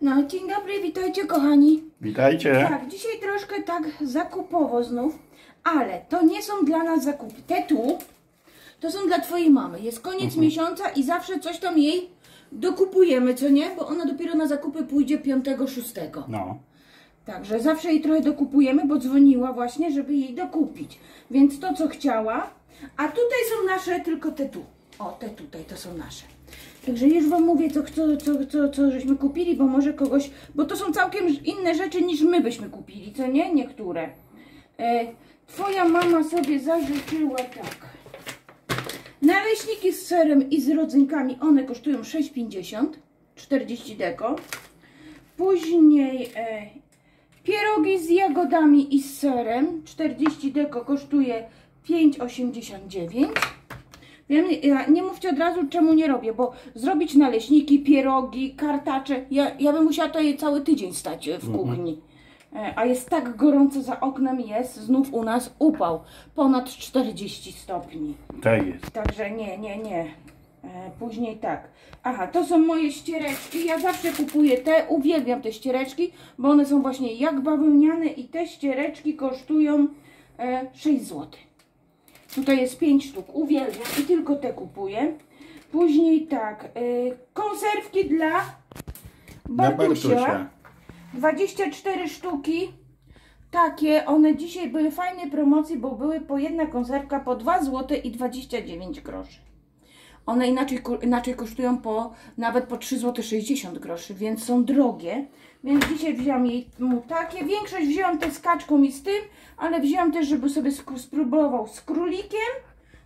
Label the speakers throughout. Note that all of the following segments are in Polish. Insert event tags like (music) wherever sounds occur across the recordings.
Speaker 1: No, dzień dobry, witajcie kochani.
Speaker 2: Witajcie.
Speaker 1: Tak, dzisiaj troszkę tak zakupowo znów, ale to nie są dla nas zakupy. Te tu, to są dla twojej mamy. Jest koniec miesiąca i zawsze coś tam jej dokupujemy, co nie? Bo ona dopiero na zakupy pójdzie 5-6.
Speaker 2: No.
Speaker 1: Także zawsze jej trochę dokupujemy, bo dzwoniła właśnie, żeby jej dokupić. Więc to, co chciała. A tutaj są nasze, tylko te tu. O, te tutaj, to są nasze. Także już Wam mówię, co, co, co, co, co żeśmy kupili, bo może kogoś... Bo to są całkiem inne rzeczy, niż my byśmy kupili, co nie? Niektóre. E, twoja mama sobie zażyczyła tak. Naleśniki z serem i z rodzynkami, one kosztują 6,50, 40 deko. Później e, pierogi z jagodami i z serem, 40 deko kosztuje 5,89. Wiem, nie mówcie od razu, czemu nie robię, bo zrobić naleśniki, pierogi, kartacze, ja, ja bym musiała to je cały tydzień stać e, w kuchni. E, A jest tak gorąco za oknem jest, znów u nas upał, ponad 40 stopni.
Speaker 2: Tak jest.
Speaker 1: Także nie, nie, nie. E, później tak. Aha, to są moje ściereczki. Ja zawsze kupuję te, uwielbiam te ściereczki, bo one są właśnie jak bawełniane i te ściereczki kosztują e, 6 zł. Tutaj jest 5 sztuk, uwielbiam i tylko te kupuję. Później tak, e, konserwki dla
Speaker 2: Dla
Speaker 1: Bartusia.
Speaker 2: Bartusia.
Speaker 1: 24 sztuki. Takie, one dzisiaj były fajne promocji, bo były po jedna konserwka po 2 zł i 29 groszy. One inaczej, inaczej kosztują po nawet po 3 zł 60 groszy, więc są drogie. Więc dzisiaj wziąłam jej mu takie. Większość wzięłam te z kaczką i z tym, ale wzięłam też, żeby sobie spróbował z królikiem.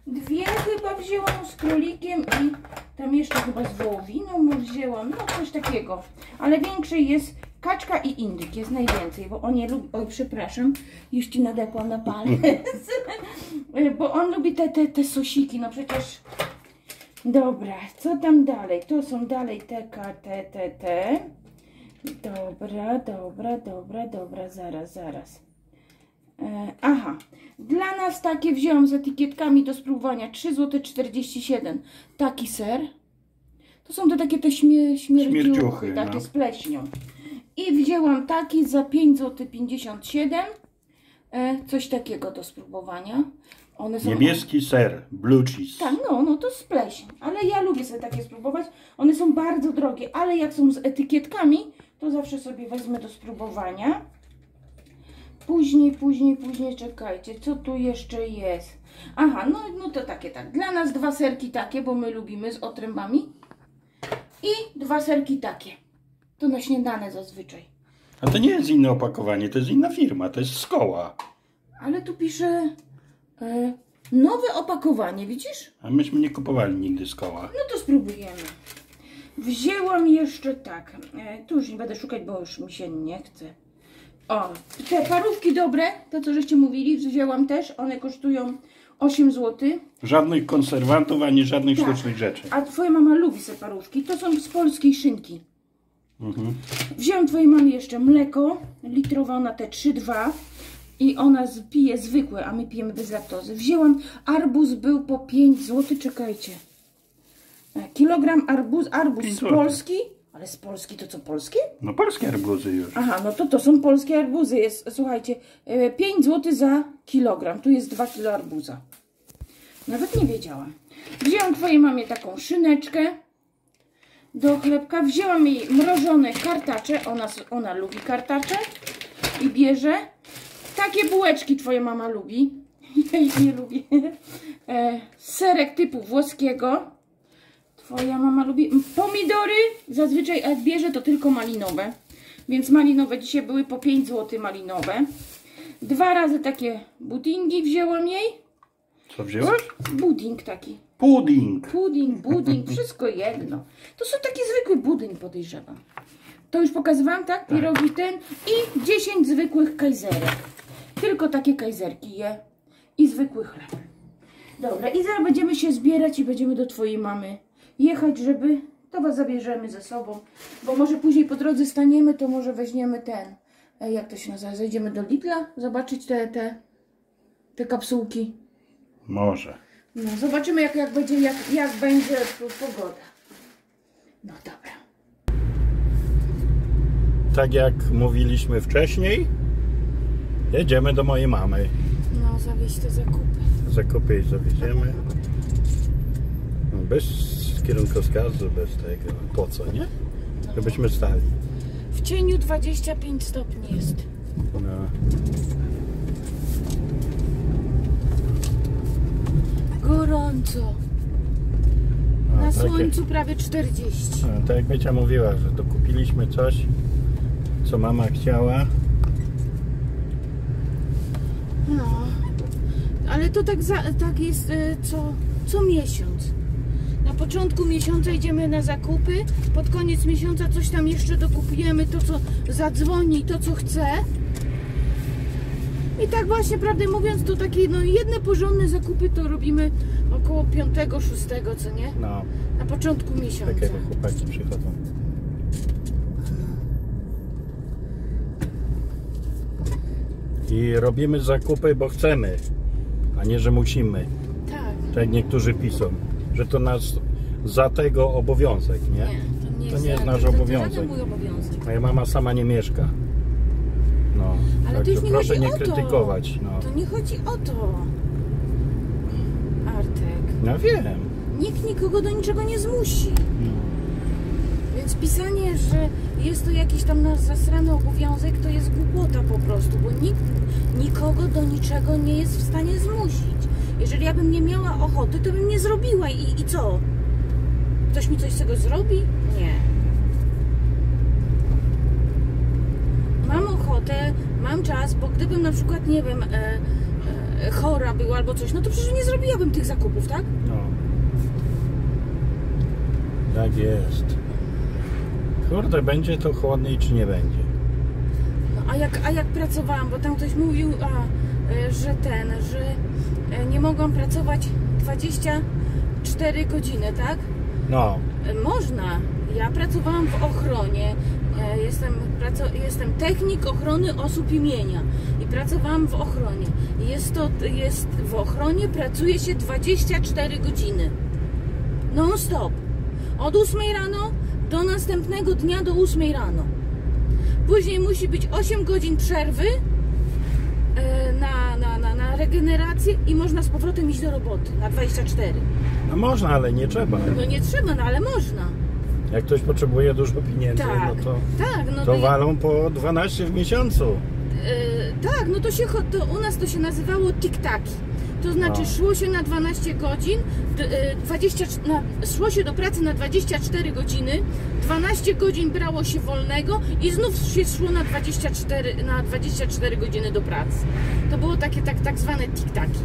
Speaker 1: Dwie chyba wzięłam z królikiem i tam jeszcze chyba z wołowiną mu wzięłam, no coś takiego. Ale większej jest kaczka i indyk, jest najwięcej, bo on je lubi, oj przepraszam, już Ci nadepłam na palec, (laughs) bo on lubi te, te, te sosiki, no przecież... Dobra, co tam dalej? To są dalej te, ka- te, te, te. Dobra, dobra, dobra, dobra, zaraz, zaraz. E, aha, dla nas takie wziąłam z etykietkami do spróbowania 3 zł 47 taki ser. To są te takie te śmie, śmierdziuchy,
Speaker 2: Śmierdziuchy,
Speaker 1: takie
Speaker 2: no.
Speaker 1: z pleśnią. I wzięłam taki za 5 zł 57 e, coś takiego do spróbowania. One są
Speaker 2: Niebieski ser, blue cheese.
Speaker 1: tak, no, no to z pleśń. Ale ja lubię sobie takie spróbować. One są bardzo drogie, ale jak są z etykietkami, to zawsze sobie wezmę do spróbowania. Później, później, później, czekajcie, co tu jeszcze jest? Aha, no, no to takie tak. Dla nas dwa serki takie, bo my lubimy z otrębami. I dwa serki takie. To na śniadane zazwyczaj.
Speaker 2: A to nie jest inne opakowanie, to jest inna firma, to jest Skoła.
Speaker 1: Ale tu pisze e, nowe opakowanie, widzisz?
Speaker 2: A myśmy nie kupowali nigdy Skoła.
Speaker 1: No to spróbujemy. Wzięłam jeszcze tak. E, tu już nie będę szukać, bo już mi się nie chce. O, te parówki dobre, to co żeście mówili, wzięłam też. One kosztują 8 zł.
Speaker 2: Żadnych konserwantów, ani żadnych
Speaker 1: Tak.
Speaker 2: sztucznych rzeczy.
Speaker 1: A twoja mama lubi te parówki. To są z polskiej szynki.
Speaker 2: Mhm.
Speaker 1: Wzięłam twojej mamie jeszcze mleko, litrowe ona te 3,2 i ona pije zwykłe, a my pijemy bez laktozy. Wzięłam, arbuz był po 5 zł, czekajcie. E, Kilogram arbuz, arbuz z. Polski, ale z Polski to co polskie?
Speaker 2: No polskie arbuzy już.
Speaker 1: Aha, no to to są polskie arbuzy. Jest, słuchajcie, e, 5 zł za kilogram. Tu jest 2 kilo arbuza. Nawet nie wiedziałam. Wzięłam twojej mamie taką szyneczkę do chlebka. Wzięłam jej mrożone kartacze. Ona, ona lubi kartacze i bierze. Takie bułeczki twoja mama lubi. (laughs) Ja ich nie lubię. E, serek typu włoskiego. Twoja mama lubi pomidory. Zazwyczaj jak bierze to tylko malinowe. Więc malinowe dzisiaj były po 5 zł malinowe. Dwa razy takie budingi wzięłam jej.
Speaker 2: Co wzięłaś?
Speaker 1: Budding taki.
Speaker 2: Pudding.
Speaker 1: Pudding, budding, wszystko jedno. To są taki zwykły budyń podejrzewam. To już pokazywałam, tak? Pierogi ten i 10 zwykłych kajzerek. Tylko takie kajzerki je i zwykły chleb. Dobra, i zaraz będziemy się zbierać i będziemy do twojej mamy jechać, żeby to was zabierzemy ze sobą. Bo może później po drodze staniemy, to może weźmiemy ten, e, jak to się nazywa, zejdziemy do Lidla, zobaczyć te, te, te kapsułki.
Speaker 2: Może.
Speaker 1: No, zobaczymy jak, jak będzie, jak, jak będzie pogoda. No dobra.
Speaker 2: tak jak mówiliśmy wcześniej, jedziemy do mojej mamy.
Speaker 1: No, zawieźć te zakupy.
Speaker 2: Zakupy jej zawieziemy. No, bez kierunkowskazu, bez tego. Po co, nie? Żebyśmy stali.
Speaker 1: W cieniu 25 stopni jest.
Speaker 2: No.
Speaker 1: Gorąco.
Speaker 2: A,
Speaker 1: Na
Speaker 2: takie-
Speaker 1: słońcu prawie 40.
Speaker 2: A, tak jak Becia mówiła, że dokupiliśmy coś, co mama chciała.
Speaker 1: No. Ale to tak, za, tak jest y, co, co miesiąc. Na początku miesiąca idziemy na zakupy, pod koniec miesiąca coś tam jeszcze dokupujemy, to co zadzwoni, to co chce. I tak właśnie, prawdę mówiąc, to takie no jedne porządne zakupy to robimy około 5-6, co nie?
Speaker 2: No,
Speaker 1: Na początku miesiąca.
Speaker 2: takiego chłopaki przychodzą. I robimy zakupy, bo chcemy, a nie, że musimy.
Speaker 1: Tak.
Speaker 2: Tak jak niektórzy piszą, że to nas za tego obowiązek, nie?
Speaker 1: Nie, to nie
Speaker 2: To
Speaker 1: jest,
Speaker 2: nie jest
Speaker 1: tak,
Speaker 2: nasz
Speaker 1: to, to
Speaker 2: obowiązek.
Speaker 1: żaden mój obowiązek.
Speaker 2: Moja mama sama nie mieszka. No,
Speaker 1: Ale to
Speaker 2: także
Speaker 1: już nie
Speaker 2: proszę nie
Speaker 1: to.
Speaker 2: krytykować. No.
Speaker 1: To nie chodzi o to. Artek.
Speaker 2: no wiem.
Speaker 1: Nikt nikogo do niczego nie zmusi.
Speaker 2: No.
Speaker 1: Więc pisanie, że jest to jakiś tam nasz zasrany obowiązek, to jest głupota po prostu, bo nikt nikogo do niczego nie jest w stanie zmusić. Jeżeli ja bym nie miała ochoty, to bym nie zrobiła i, i co? Ktoś mi coś z tego zrobi? Nie. Mam ochotę, mam czas, bo gdybym na przykład, nie wiem, e, e, chora była albo coś, no to przecież nie zrobiłabym tych zakupów, tak?
Speaker 2: No. Tak jest. Kurde, będzie to chłodniej czy nie będzie?
Speaker 1: No, a, jak, a jak pracowałam, bo tam ktoś mówił, a, e, że ten, że e, nie mogłam pracować 24 godziny, tak?
Speaker 2: No,
Speaker 1: E, Można. Ja pracowałam w ochronie. Jestem, jestem technik ochrony osób imienia i pracowałam w ochronie. Jest to, jest w ochronie pracuje się 24 godziny. Non stop. Od 8 rano do następnego dnia do 8 rano. Później musi być 8 godzin przerwy e, na, na, na, na regenerację i można z powrotem iść do roboty na 24.
Speaker 2: no można, ale nie trzeba.
Speaker 1: No nie trzeba, no ale można.
Speaker 2: Jak ktoś potrzebuje dużo pieniędzy,
Speaker 1: Tak,
Speaker 2: no to,
Speaker 1: tak, no
Speaker 2: to
Speaker 1: to,
Speaker 2: walą po 12 w miesiącu.
Speaker 1: e, tak, no to się, to u nas to się nazywało tik-taki. To znaczy
Speaker 2: No.
Speaker 1: szło się na 12 godzin, d- e, 20, na, szło się do pracy na 24 godziny, 12 godzin brało się wolnego i znów się szło na 24, na 24 godziny do pracy. To było takie tak, tak zwane tik-taki.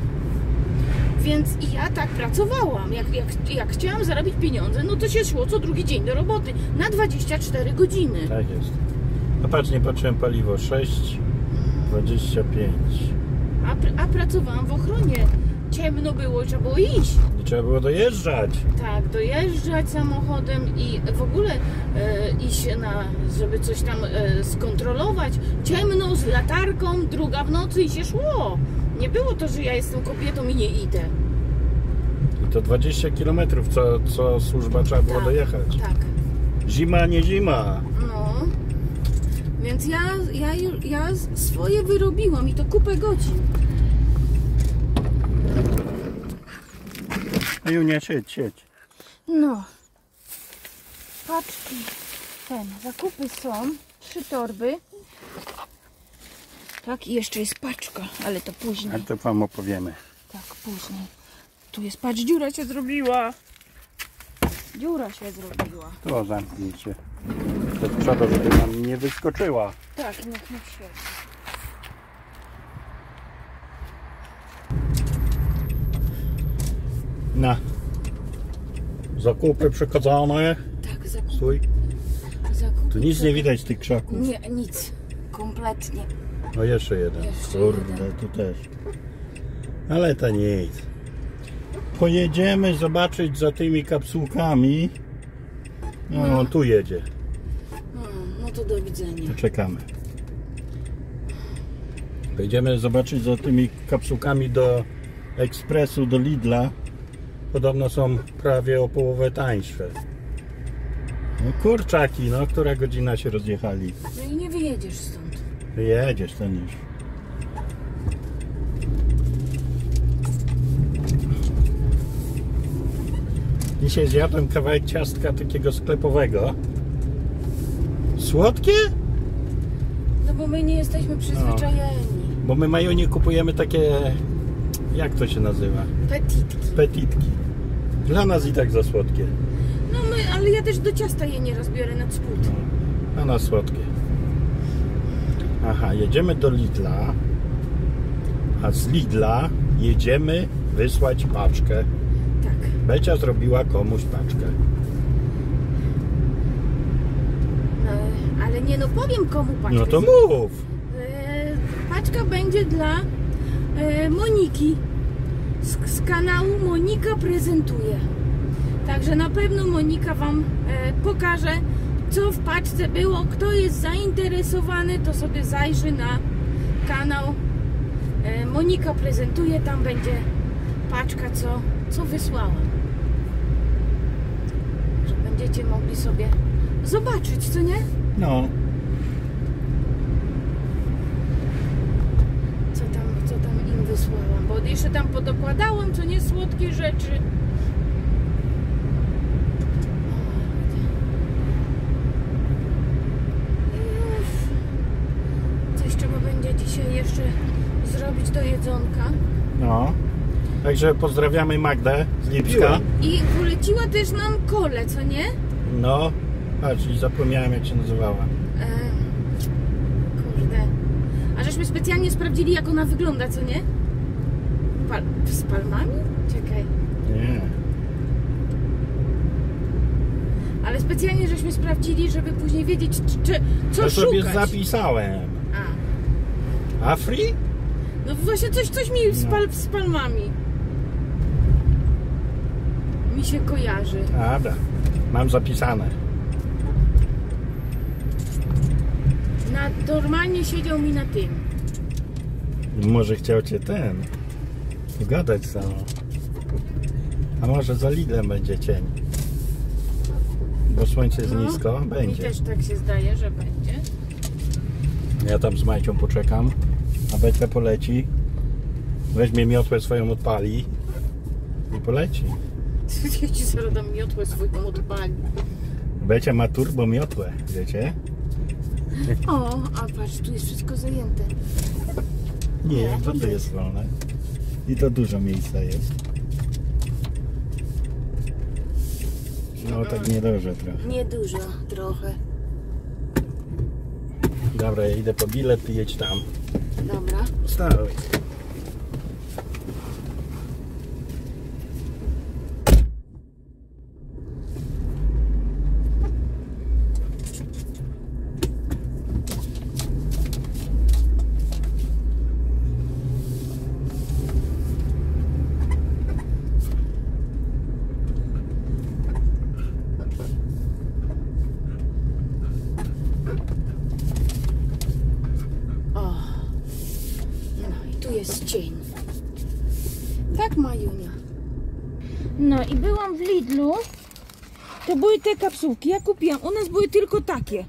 Speaker 1: Więc i ja tak pracowałam. Jak, jak, jak chciałam zarobić pieniądze, no to się szło co drugi dzień do roboty na 24 godziny.
Speaker 2: Tak jest. No patrz, nie patrzyłem paliwo 6, 25.
Speaker 1: A, pr- a pracowałam w ochronie. Ciemno było, trzeba było iść.
Speaker 2: Nie trzeba było dojeżdżać.
Speaker 1: Tak, dojeżdżać samochodem i w ogóle e, iść na, żeby coś tam e, skontrolować. Ciemno, z latarką, druga w nocy i się szło. Nie było to, że ja jestem kobietą i nie idę.
Speaker 2: I to 20 km co, co służba trzeba było
Speaker 1: Tak,
Speaker 2: dojechać.
Speaker 1: Tak.
Speaker 2: Zima, nie zima.
Speaker 1: No. Więc ja, ja, ju- ja swoje wyrobiłam i to kupę godzin.
Speaker 2: Junia, siedź, siedź.
Speaker 1: No. Paczki. Ten, zakupy są. Trzy torby. Tak, i jeszcze jest paczka, ale to później.
Speaker 2: to wam opowiemy.
Speaker 1: Tak, później. Tu jest, patrz, dziura się zrobiła. Dziura się zrobiła.
Speaker 2: To zamknijcie. To trzeba, żeby nam nie wyskoczyła.
Speaker 1: Tak, niech nie świeci.
Speaker 2: Na. Zakupy przekazane.
Speaker 1: Tak, zakup,
Speaker 2: Stój.
Speaker 1: zakupy.
Speaker 2: Tu nic nie widać z tych krzaków.
Speaker 1: Nie, nic. Kompletnie.
Speaker 2: O, jeszcze jeden.
Speaker 1: Jeszcze
Speaker 2: Kurde,
Speaker 1: jeden.
Speaker 2: tu też. Ale to nic. Pojedziemy zobaczyć za tymi kapsułkami. No, tu jedzie.
Speaker 1: No, no to do widzenia.
Speaker 2: To czekamy. Pojedziemy zobaczyć za tymi kapsułkami do ekspresu, do Lidla. Podobno są prawie o połowę tańsze. No kurczaki, no która godzina się rozjechali?
Speaker 1: No i nie wyjedziesz stąd.
Speaker 2: Jedziesz ten już. Dzisiaj zjadłem kawałek ciastka takiego sklepowego. Słodkie?
Speaker 1: No bo my nie jesteśmy przyzwyczajeni.
Speaker 2: Bo my mają nie kupujemy takie, jak to się nazywa?
Speaker 1: Petitki.
Speaker 2: Petitki. Dla nas i tak za słodkie.
Speaker 1: No my, ale ja też do ciasta je nie rozbiorę na spód.
Speaker 2: No, dla nas słodkie. Aha, jedziemy do Lidla. A z Lidla jedziemy wysłać paczkę.
Speaker 1: Tak.
Speaker 2: Becia zrobiła komuś paczkę.
Speaker 1: No, ale nie no, powiem komu paczkę.
Speaker 2: No to mów!
Speaker 1: E, paczka będzie dla e, Moniki z, z kanału Monika Prezentuje. Także na pewno Monika Wam e, pokaże, co w paczce było. Kto jest zainteresowany, to sobie zajrzy na kanał e, Monika Prezentuje. Tam będzie paczka, co, co wysłałam. Że będziecie mogli sobie zobaczyć, co nie?
Speaker 2: No,
Speaker 1: co tam, co tam im wysłałam, bo jeszcze tam podokładałam, co nie słodkie rzeczy. Coś trzeba będzie dzisiaj jeszcze zrobić do jedzonka.
Speaker 2: no. Także pozdrawiamy Magdę z Lipska.
Speaker 1: I poleciła też nam kole, co nie?
Speaker 2: No, patrz, i zapomniałem jak się nazywała.
Speaker 1: E, kurde. A żeśmy specjalnie sprawdzili, jak ona wygląda, co nie? Pal z palmami? Czekaj.
Speaker 2: Nie.
Speaker 1: Ale specjalnie żeśmy sprawdzili, żeby później wiedzieć, czy, czy, co
Speaker 2: To sobie
Speaker 1: szukać.
Speaker 2: zapisałem.
Speaker 1: A,
Speaker 2: Afri?
Speaker 1: no właśnie coś, coś mi z,
Speaker 2: No.
Speaker 1: pal, z palmami. Mi się kojarzy.
Speaker 2: Dobra, mam zapisane.
Speaker 1: Na, normalnie siedział mi na tym.
Speaker 2: Może chciał cię ten gadać samo. A może za Lidlem będzie cień. Bo słońce jest
Speaker 1: No,
Speaker 2: nisko,
Speaker 1: Mi
Speaker 2: będzie.
Speaker 1: też tak się zdaje, że będzie.
Speaker 2: Ja tam z Majcią poczekam, a Betka poleci. Weźmie miotłę swoją odpali i poleci. (laughs)
Speaker 1: Ja ci zaraz dam miotłę swoją odpali.
Speaker 2: Becia ma turbo miotłę, wiecie?
Speaker 1: O, a patrz, tu jest wszystko zajęte.
Speaker 2: Nie, to tu jest wolne. I to dużo miejsca jest. No tak niedobrze trochę.
Speaker 1: Niedużo, trochę.
Speaker 2: Dobra, ja idę po bilet, ty jedź tam.
Speaker 1: Dobra.
Speaker 2: Stałeś.
Speaker 1: O. No i tu jest cień. Tak, Majunia. No i byłam w Lidlu. To były te kapsułki. Ja kupiłam. U nas były tylko takie.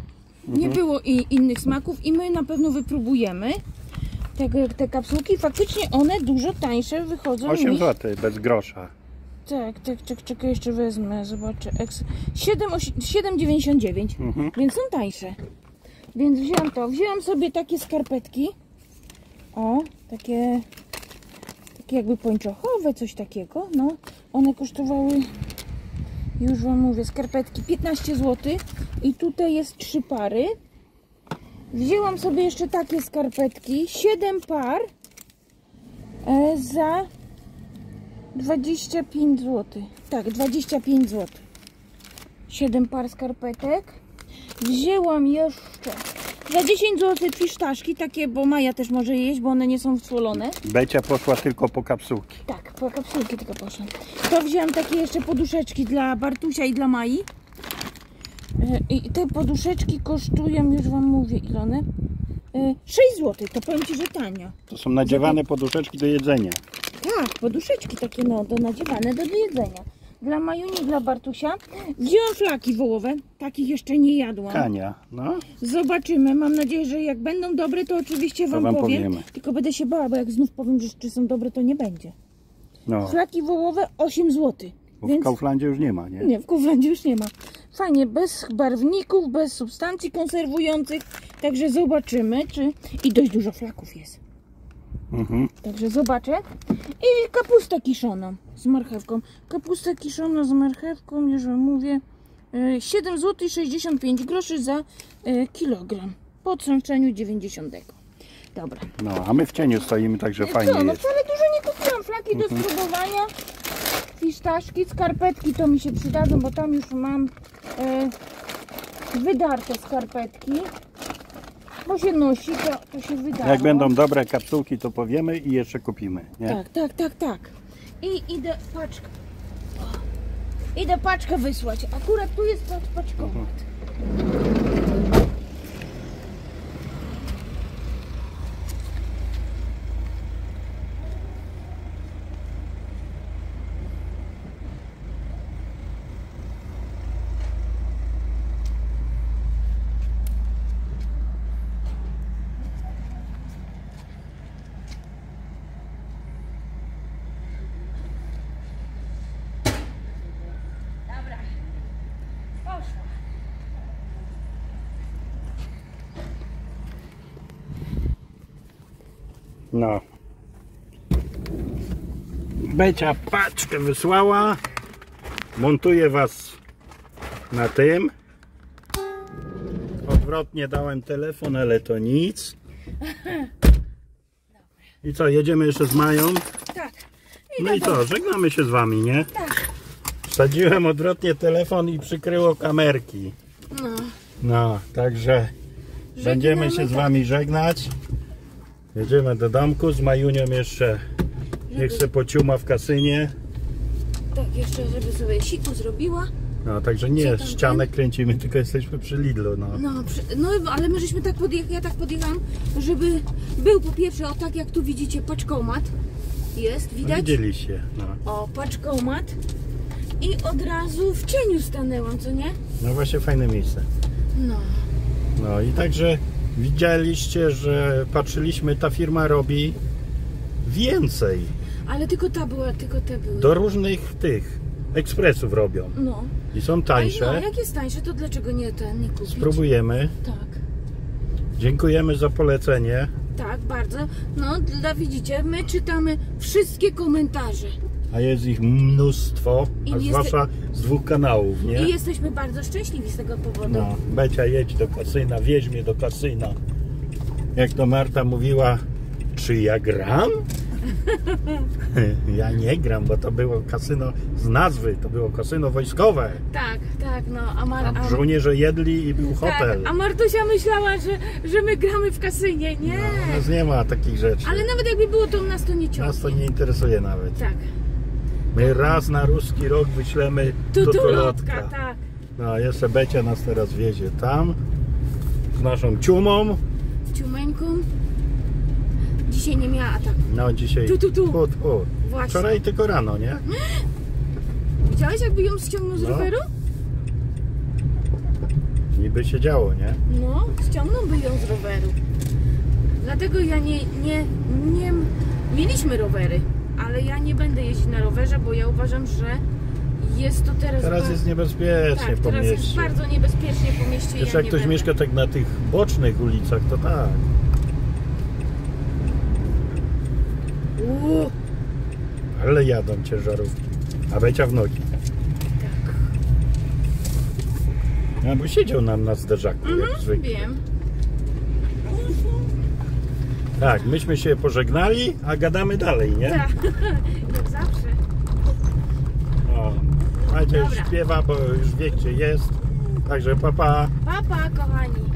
Speaker 1: Nie było i innych smaków i my na pewno wypróbujemy te, te kapsułki. Faktycznie one dużo tańsze wychodzą
Speaker 2: 8
Speaker 1: niż...
Speaker 2: zł, bez grosza.
Speaker 1: Tak, tak, czek, czekaj, jeszcze wezmę, zobaczę. Ex... 7, osi- 7,99,
Speaker 2: Mhm.
Speaker 1: więc są tańsze. Więc wziąłam to. Wzięłam sobie takie skarpetki. O, takie, takie jakby pończochowe, coś takiego. No, one kosztowały, już Wam mówię, skarpetki 15 zł. I tutaj jest trzy pary. Wzięłam sobie jeszcze takie skarpetki, 7 par e, za 25 zł. Tak, 25 zł. 7 par skarpetek. Wzięłam jeszcze za 10 zł fisztaszki, takie, bo Maja też może jeść, bo one nie są wsłolone.
Speaker 2: Becia poszła tylko po kapsułki.
Speaker 1: Tak, po kapsułki tylko poszłam. To wzięłam takie jeszcze poduszeczki dla Bartusia i dla Mai. E, I te poduszeczki kosztują, już Wam mówię ile one. E, 6 zł, to powiem Ci, że tanio.
Speaker 2: To są nadziewane poduszeczki do jedzenia.
Speaker 1: Tak, poduszeczki takie no, do nadziewane do jedzenia. Dla Majuni, dla Bartusia. Wziąłem flaki wołowe. Takich jeszcze nie jadłam.
Speaker 2: Kania, no.
Speaker 1: Zobaczymy. Mam nadzieję, że jak będą dobre, to oczywiście wam,
Speaker 2: wam
Speaker 1: powiem.
Speaker 2: powiemy.
Speaker 1: Tylko będę się bała, bo jak znów powiem, że czy są dobre, to nie będzie.
Speaker 2: no.
Speaker 1: Flaki wołowe 8 zł.
Speaker 2: Bo w
Speaker 1: Więc
Speaker 2: Kauflandzie już nie ma, nie?
Speaker 1: nie, w Kauflandzie już nie ma. Fajnie, bez barwników, bez substancji konserwujących. Także zobaczymy, czy... I dość dużo flaków jest.
Speaker 2: Mhm.
Speaker 1: Także zobaczę. I kapustę kiszoną z marchewką. Kapustę kiszoną z marchewką, już wam mówię. y, 7 zł 65 groszy za y, kilogram. Po trączeniu 90. Dobra.
Speaker 2: No, a my w cieniu stoimy, także fajnie
Speaker 1: Co, no
Speaker 2: jest.
Speaker 1: wcale dużo nie kupiłam. Flaki do spróbowania. Fisztaszki, skarpetki to mi się przydadzą, bo tam już mam e, wydarte skarpetki. Bo się nosi, to, to się wydało.
Speaker 2: Jak będą dobre kapsułki, to powiemy i jeszcze kupimy, nie?
Speaker 1: Tak, tak, tak, tak. I idę paczkę. Idę paczkę wysłać. Akurat tu jest paczkomat.
Speaker 2: No. Becia paczkę wysłała. Montuję was na tym. Odwrotnie dałem telefon, ale to nic. I co, jedziemy jeszcze z Mają?
Speaker 1: Tak.
Speaker 2: No i co, żegnamy się z wami, nie?
Speaker 1: Tak.
Speaker 2: Wsadziłem odwrotnie telefon i przykryło kamerki.
Speaker 1: No.
Speaker 2: No, także będziemy się z wami żegnać. Jedziemy do domku z Majunią jeszcze. Niech se pociuma w kasynie.
Speaker 1: Tak, jeszcze żeby sobie siku zrobiła.
Speaker 2: No, także nie ścianę kręcimy, tylko jesteśmy przy Lidlu, no.
Speaker 1: No, no ale my żeśmy tak podjechali, ja tak podjechałam, żeby był po pierwsze, o tak jak tu widzicie, paczkomat. Jest, widać?
Speaker 2: widzieliście, no.
Speaker 1: O, paczkomat. I od razu w cieniu stanęłam, co nie?
Speaker 2: No właśnie fajne miejsce.
Speaker 1: No.
Speaker 2: No i także widzieliście, że patrzyliśmy, ta firma robi więcej.
Speaker 1: Ale tylko ta była, tylko te były.
Speaker 2: Do różnych tych ekspresów robią.
Speaker 1: No.
Speaker 2: I są
Speaker 1: A no,
Speaker 2: tańsze.
Speaker 1: jak jest tańsze, to dlaczego nie ten, nie kupić?
Speaker 2: Spróbujemy.
Speaker 1: Tak.
Speaker 2: Dziękujemy za polecenie.
Speaker 1: Tak, bardzo. No, dla widzicie, my czytamy wszystkie komentarze.
Speaker 2: A jest ich mnóstwo,
Speaker 1: I
Speaker 2: a
Speaker 1: jest-
Speaker 2: zwłaszcza z dwóch kanałów, nie?
Speaker 1: I jesteśmy bardzo szczęśliwi z tego powodu.
Speaker 2: No, Becia jedź do kasyna, wieź mnie do kasyna. Jak to Marta mówiła, czy ja gram? (laughs) ja nie gram, bo to było kasyno z nazwy, to było kasyno wojskowe.
Speaker 1: Tak, tak, no. A, Mar- a,
Speaker 2: żołnierze jedli i był hotel.
Speaker 1: tak, a Martusia myślała, że, że my gramy w kasynie. Nie.
Speaker 2: No, u nas nie ma takich rzeczy.
Speaker 1: Ale nawet jakby było, to nas to nie ciągnie.
Speaker 2: Nas to nie interesuje nawet.
Speaker 1: Tak.
Speaker 2: My raz na ruski rok wyślemy
Speaker 1: Tu,
Speaker 2: do
Speaker 1: tu
Speaker 2: Tolotka.
Speaker 1: lotka, tak.
Speaker 2: No, jeszcze Becia nas teraz wiezie tam z naszą ciumą.
Speaker 1: Z ciumeńką. Dzisiaj nie miała ataku.
Speaker 2: No dzisiaj.
Speaker 1: Tu, tu, tu.
Speaker 2: Tu, tu.
Speaker 1: Właśnie.
Speaker 2: Wczoraj tylko rano, nie? (gasps)
Speaker 1: Widziałeś, jakby ją ściągnął z
Speaker 2: No.
Speaker 1: roweru?
Speaker 2: Niby się działo, nie?
Speaker 1: No, ściągnąłby ją z roweru. Dlatego ja nie, nie, nie... Mieliśmy rowery, ale ja nie będę jeździć na rowerze, bo ja uważam, że jest to teraz...
Speaker 2: Teraz
Speaker 1: ba-
Speaker 2: jest niebezpiecznie
Speaker 1: tak,
Speaker 2: po
Speaker 1: teraz jest
Speaker 2: mieście.
Speaker 1: bardzo niebezpiecznie po mieście.
Speaker 2: Jeszcze
Speaker 1: ja
Speaker 2: jak ktoś
Speaker 1: będę.
Speaker 2: mieszka tak na tych bocznych ulicach, to tak.
Speaker 1: Uuu,
Speaker 2: Ale jadą ciężarówki. A Becia w nogi.
Speaker 1: tak.
Speaker 2: No, bo siedział nam na zderzaku, jak
Speaker 1: Mhm,
Speaker 2: zwykle.
Speaker 1: wiem.
Speaker 2: Tak, myśmy się pożegnali, a gadamy dalej, nie?
Speaker 1: Tak, (laughs) jak zawsze.
Speaker 2: O, Macie już
Speaker 1: Dobra.
Speaker 2: śpiewa, bo już wie gdzie jest. Także papa. Pa.
Speaker 1: Papa, kochani.